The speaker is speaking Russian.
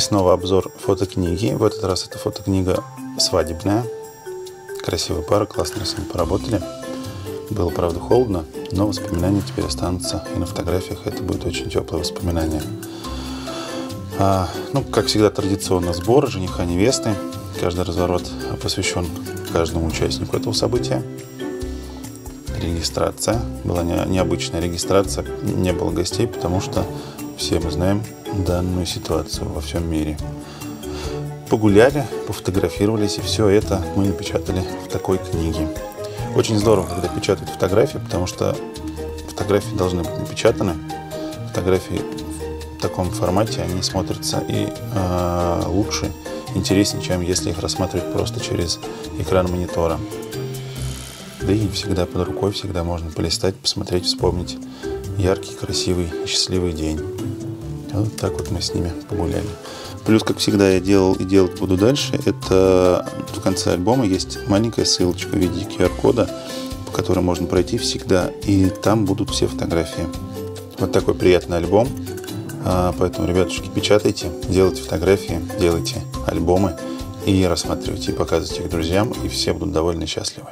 снова обзор фотокниги. В этот раз это фотокнига свадебная. Красивая пара, классно с ним поработали. Было, правда, холодно, но воспоминания теперь останутся. И на фотографиях это будет очень теплое воспоминание. А, ну, как всегда, традиционно сбор жениха невесты. Каждый разворот посвящен каждому участнику этого события. Регистрация. Была не, необычная регистрация. Не было гостей, потому что все мы знаем данную ситуацию во всем мире. Погуляли, пофотографировались, и все это мы напечатали в такой книге. Очень здорово, когда печатают фотографии, потому что фотографии должны быть напечатаны. Фотографии в таком формате, они смотрятся и э, лучше, интереснее, чем если их рассматривать просто через экран монитора. Да и всегда под рукой, всегда можно полистать, посмотреть, вспомнить яркий, красивый и счастливый день. Вот так вот мы с ними погуляли. Плюс, как всегда, я делал и делать буду дальше. Это в конце альбома есть маленькая ссылочка в виде QR-кода, по которой можно пройти всегда. И там будут все фотографии. Вот такой приятный альбом. А, поэтому, ребятушки, печатайте, делайте фотографии, делайте альбомы и рассматривайте, и показывайте их друзьям, и все будут довольны и счастливы.